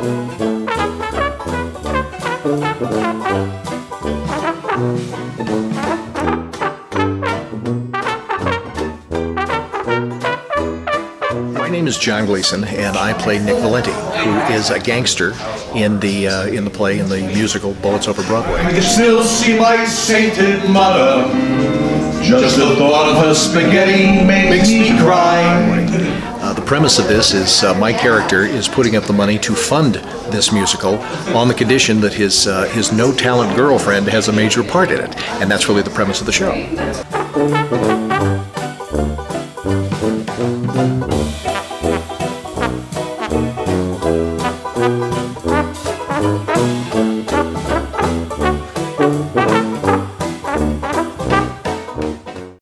My name is John Gleason, and I play Nick Valenti, who is a gangster in the uh, in the play in the musical Bullets Over Broadway. I can still see my sainted mother. Just the thought of her spaghetti makes me cry premise of this is uh, my character is putting up the money to fund this musical on the condition that his uh, his no talent girlfriend has a major part in it, and that's really the premise of the show.